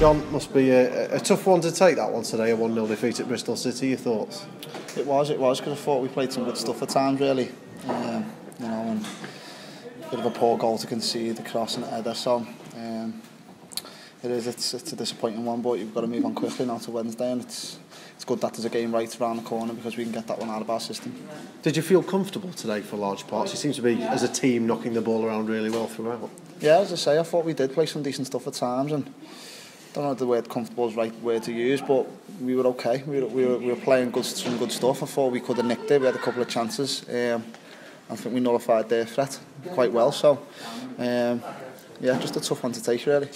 John, must be a, a tough one to take that one today, a 1 0 defeat at Bristol City. Your thoughts? It was, it was, because I thought we played some good stuff at times, really. Um, you know, and a bit of a poor goal to concede, the cross and the header. So um, it is, it's, it's a disappointing one, but you've got to move on quickly now to Wednesday, and it's it's good that there's a game right around the corner because we can get that one out of our system. Did you feel comfortable today for large parts? You seem to be, as a team, knocking the ball around really well throughout. Yeah, as I say, I thought we did play some decent stuff at times, and don't know if the word comfortable is the right word to use, but we were okay. We were, we were, we were playing good, some good stuff. I thought we could have nicked it. We had a couple of chances. Um, I think we nullified their threat quite well. So, um, yeah, just a tough one to take, really.